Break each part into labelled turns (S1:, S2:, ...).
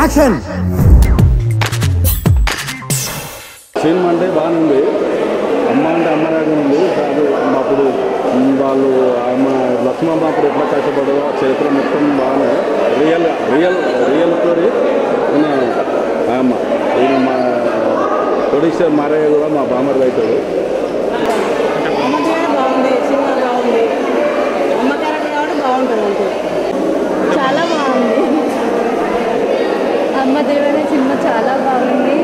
S1: Action
S2: cinema అంటే బాగానే ఉంది. అమ్మ అంటే అమ్మలాగా ఉంది. కాదు అప్పుడు వాళ్ళు అమ్మ లక్ష్మమ్మ అప్పుడు ఎట్లా కష్టపడో ఆ చరిత్ర మొత్తం బాగానే రియల్ రియల్ రియల్ స్టోరీ అమ్మ ఈయన మా ప్రొడ్యూసర్ మారయ్య కూడా మా బామర్ అవుతాడు.
S3: బాగుంది సినిమా బాగుంది. అమ్మ క్యారెక్టర్ కాబట్టి బాగుంటుంది అంతే.
S4: అమ్మ దేవనే సినిమా చాలా బాగుంది.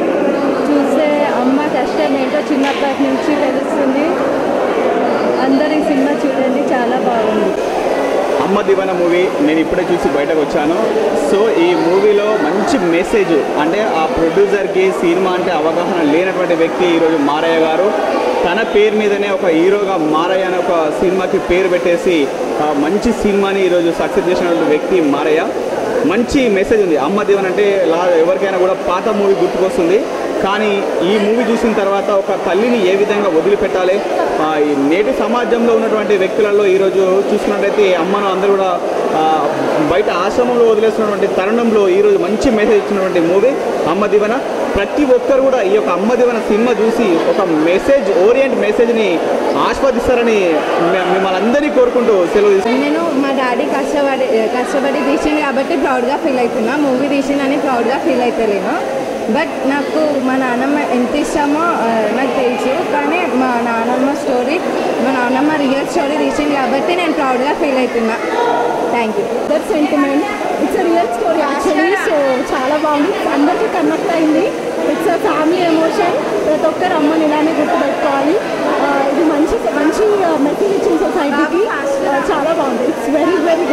S4: చూస్తే అమ్మ కష్టం ఏంటో చిన్నప్పటి నుంచి తెలుస్తుంది. అందరి ఈ సినిమా చూడండి చాలా బాగుంది.
S5: అమ్మ దివన మూవీ నేను ఇప్పుడే చూసి బయటకు వచ్చాను. సో ఈ మూవీలో మంచి మెసేజ్ అంటే ఆ ప్రొడ్యూసర్కి సినిమా అంటే అవగాహన లేనటువంటి వ్యక్తి ఈరోజు మారయ్య గారు. తన పేరు మీదనే ఒక హీరోగా మారయ్య అనే ఒక సినిమాకి పేరు పెట్టేసి మంచి సినిమాని ఈరోజు సక్సెస్ చేసినటువంటి వ్యక్తి మారయ్య. మంచి మెసేజ్ ఉంది. అమ్మ దేవన్ అంటే లా ఎవరికైనా కూడా పాత మూవీ గుర్తుకొస్తుంది. కానీ ఈ మూవీ చూసిన తర్వాత ఒక తల్లిని ఏ విధంగా వదిలిపెట్టాలి? ఈ నేటి సమాజంలో ఉన్నటువంటి వ్యక్తులలో ఈరోజు చూసుకున్నట్టయితే అమ్మను అందరూ కూడా బయట ఆశ్రమంలో వదిలేస్తున్నటువంటి తరుణంలో ఈరోజు మంచి మెసేజ్ ఇచ్చినటువంటి మూవీ అమ్మ దివన. ప్రతి ఒక్కరు కూడా ఈ యొక్క అమ్మదివన సినిమా చూసి ఒక మెసేజ్ ఓరియంట్ మెసేజ్ని ఆస్వాదిస్తారని మిమ్మల్ని అందరినీ కోరుకుంటూ సెలవు
S4: నేను మా డాడీ కష్టపడి కష్టపడి తీసింది కాబట్టి ప్రౌడ్గా ఫీల్ అవుతున్నా. మూవీ తీసిందని ప్రౌడ్గా ఫీల్ అవుతలేను. బట్ నాకు మా నాన్నమ్మ ఎంత ఇష్టమో నాకు తెలుసు కానీ మా నాన్నమ్మ స్టోరీ మా నాన్నమ్మ రియల్ స్టోరీ తీసింది కాబట్టి నేను ప్రౌడ్గా ఫీల్ అవుతున్నా thank you
S3: that sentiment it's real story actually so చాలా బాగుంది. అందరికీ కనెక్ట్ అయింది. ఇట్స్ ఫ్యామిలీ ఎమోషన్ ప్రతి ఒక్కరు అమ్మని ఇలానే గుర్తుపెట్టుకోవాలి. ఇది మంచి మంచి మెసేజ్ ఇచ్చిన సొసైటీకి చాలా బాగుంది. ఇట్స్ వెరీ వెరీ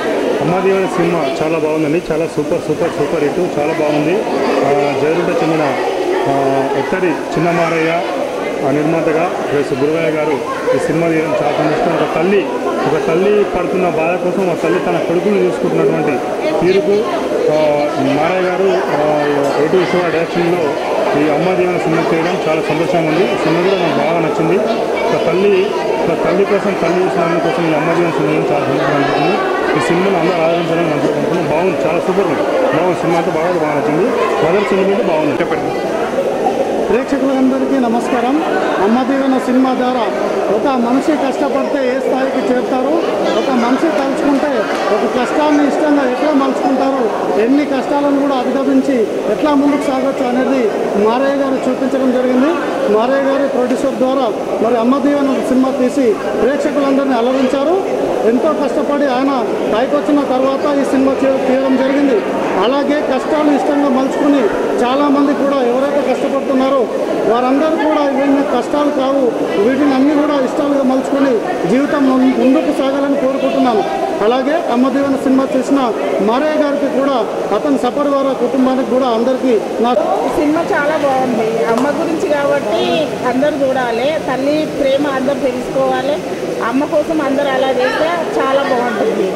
S2: అమ్మాదేవన సినిమా చాలా బాగుందండి. చాలా సూపర్ సూపర్ సూపర్ హిట్ చాలా బాగుంది. ఆ, జైలుంట చెందిన ఎత్తడి చిన్నమారయ్య నిర్మాతగా ప్లస్ గురువయ్య గారు ఈ సినిమా తీయడం చాలా సంతోషం. ఒక తల్లి ఒక తల్లి పడుతున్న బాధ కోసం ఆ తల్లి తన కొడుకులు చూసుకుంటున్నటువంటి తీరుకు మారయ్య గారు ఏటు విశ్వ డైరెక్షన్లో ఈ అమ్మాదేవన సినిమా చేయడం చాలా సంతోషంగా ఉంది. ఈ సినిమా కూడా నాకు బాగా నచ్చింది. ఒక తల్లి ఒక తల్లి కోసం తల్లి చూసిన కోసం ఈ అమ్మాదేవన సినిమా చాలా సంతోషంగా అనిపిస్తుంది. ఈ సినిమాను అందరూ ఆదరించాలని అనుకుంటున్నాను. బాగుంది చాలా సూపర్ ఉంది. బాగుంది. సినిమా అంతా బాగా బాగా నచ్చింది మదర్ సెంటిమెంట్ బాగుంది. చెప్పండి.
S6: ప్రేక్షకులందరికీ నమస్కారం. అమ్మదీవెన సినిమా ద్వారా ఒక మనిషి కష్టపడితే ఏ స్థాయికి చేరుతారు? ఒక మనిషి తలుచుకుంటే ఒక కష్టాన్ని ఇష్టంగా ఎట్లా మలుచుకుంటారు? ఎన్ని కష్టాలను కూడా అధిగమించి ఎట్లా ముందుకు సాగొచ్చు అనేది మారయ్య గారు చూపించడం జరిగింది. మారయ్య గారి ప్రొడ్యూసర్ ద్వారా మరి అమ్మదీవన సినిమా తీసి ప్రేక్షకులందరినీ అలరించారు. ఎంతో కష్టపడి ఆయన పైకి వచ్చిన తర్వాత ఈ సినిమా తీయడం జరిగింది. అలాగే కష్టాలు ఇష్టంగా మలుచుకుని చాలామంది కూడా వారందరూ కూడా ఇవన్నీ కష్టాలు కావు. వీటిని అన్ని కూడా ఇష్టాలుగా మలుచుకొని జీవితం ముందుకు సాగాలని కోరుకుంటున్నాను. అలాగే అమ్మదేవన సినిమా చేసిన మారయ్య గారికి కూడా అతని సపరివార కుటుంబానికి కూడా అందరికీ నా
S3: సినిమా చాలా బాగుంది. అమ్మ గురించి కాబట్టి అందరు చూడాలి. తల్లి ప్రేమ అందరు తెలుసుకోవాలి. అమ్మ కోసం అందరు అలా చేస్తే చాలా బాగుంటుంది.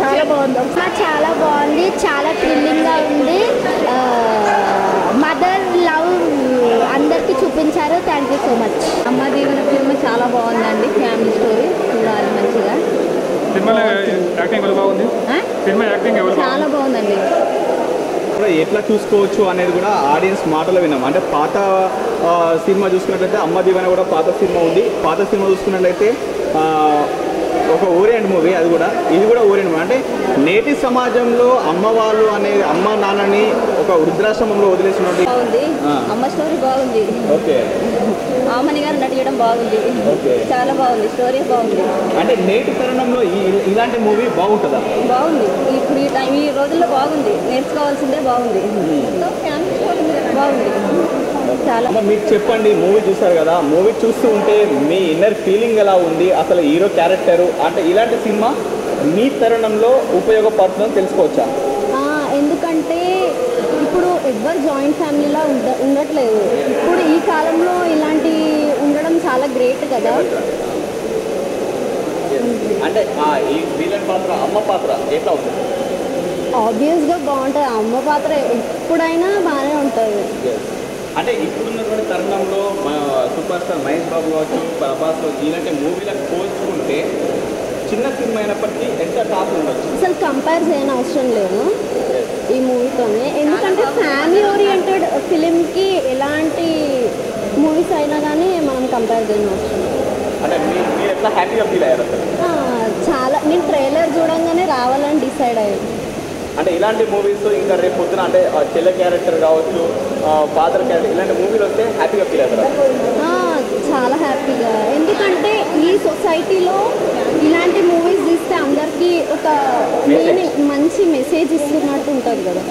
S3: చాలా బాగుంది.
S7: చాలా బాగుంది. చాలా థ్రిల్లింగ్గా ఉంది మదర్ లవ్ అందరికీ చూపించారు థ్యాంక్ యూ సో మచ్
S4: అమ్మ దీవెన సినిమా చాలా బాగుందండి. ఫ్యామిలీ స్టోరీ చూడాలి మంచిగా. చాలా బాగుందండి.
S5: కూడా ఎట్లా చూసుకోవచ్చు అనేది కూడా ఆడియన్స్ మాటలో విన్నాం. అంటే పాత సినిమా చూసుకున్నట్లయితే అమ్మ దీవెన కూడా పాత సినిమా ఉంది. పాత సినిమా చూసుకున్నట్లయితే ఒక ఓరియంట్ మూవీ అది కూడా. ఇది కూడా ఓరియంట్ మూవీ అంటే నేటి సమాజంలో అమ్మ వాళ్ళు అనే అమ్మ నాన్నని ఒక వృద్ధాశ్రమంలో ఆ.
S4: అమ్మ స్టోరీ బాగుంది.
S5: ఓకే.
S4: ఆమని గారు నటించడం బాగుంది. చాలా బాగుంది. స్టోరీ బాగుంది.
S5: అంటే నేటి తరుణంలో ఇలాంటి మూవీ బాగుంటుందా?
S4: బాగుంది. ఇప్పుడు ఈ టైం ఈ రోజుల్లో బాగుంది. నేర్చుకోవాల్సిందే బాగుంది. బాగుంది. చాలా.
S5: మీకు చెప్పండి మూవీ చూసారు కదా. మూవీ చూస్తూ ఉంటే మీ ఇన్నర్ ఫీలింగ్ ఎలా ఉంది? అసలు హీరో క్యారెక్టరు అంటే ఇలాంటి సినిమా మీ తరుణంలో ఉపయోగపడుతుందని తెలుసుకోవచ్చా?
S7: ఎందుకంటే ఎవ్వరు జాయింట్ ఫ్యామిలీలా ఉండ ఉండట్లేదు. ఇప్పుడు ఈ కాలంలో ఇలాంటి ఉండడం చాలా గ్రేట్ కదా.
S5: అంటే పాత్ర అమ్మ పాత్ర ఎట్లా ఉంటుంది
S7: ఆబ్వియస్గా బాగుంటుంది. అమ్మ పాత్ర ఎప్పుడైనా బాగానే ఉంటుంది.
S5: అంటే ఇప్పుడున్నటువంటి తరుణంలో సూపర్ స్టార్ మహేష్ బాబు కావచ్చు ప్రభాస్ ఇలాంటి మూవీలకు పోల్చుకుంటే చిన్న సినిమా అయినప్పటికీ ఎంత టాప్ ఉండొచ్చు?
S7: అసలు కంపేర్ చేయని అవసరం లేదు. ఈ మూవీతోనే. ఎందుకంటే ఫ్యామిలీ ఓరియంటెడ్ ఫిలింకి ఎలాంటి మూవీస్ అయినా కానీ మనం కంపేర్ ఆ, చాలా నేను ట్రైలర్ చూడంగానే రావాలని డిసైడ్ అయ్యాను.
S5: అంటే ఇలాంటి మూవీస్ ఇంకా రేపు పొద్దున అంటే చెల్లె క్యారెక్టర్ కావచ్చు ఫాదర్ క్యారెక్టర్ ఇలాంటి మూవీలు వస్తే హ్యాపీగా ఫీల్ అవుతారు?
S7: చాలా హ్యాపీగా. ఎందుకంటే ఈ సొసైటీలో ఇలాంటి మూవీస్ తీస్తే అందరికీ ఒక మీనింగ్ మంచి మెసేజ్ ఇస్తున్నట్టు ఉంటుంది కదా.